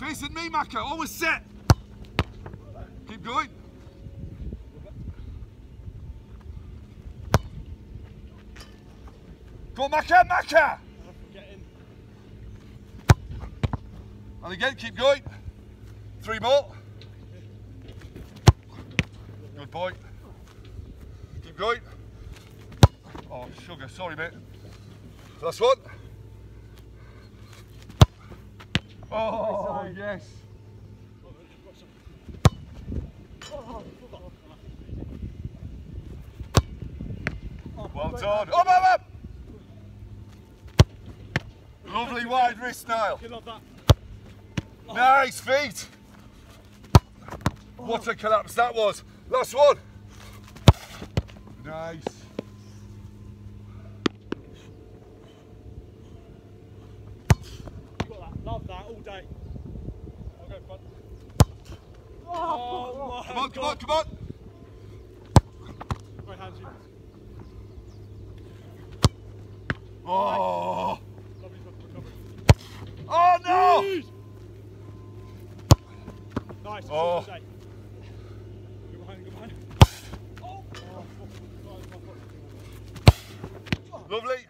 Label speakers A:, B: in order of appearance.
A: Facing me, Maka. Always set. Keep going. Go, Maka, Maka. And again, keep going. Three more. Good boy. Keep going. Oh, sugar, sorry, mate. Last one. Oh, yes. Well done. Up, up, up. Lovely wide wrist, Niall. Nice feet. What a collapse that was. Last one. Nice.
B: Day. I'll go front. Oh, my
A: Come on, come on, come on.
B: Right hands in.
A: Oh, oh no.
B: Nice.
A: Oh.
B: all behind, go behind. Oh.
A: Lovely.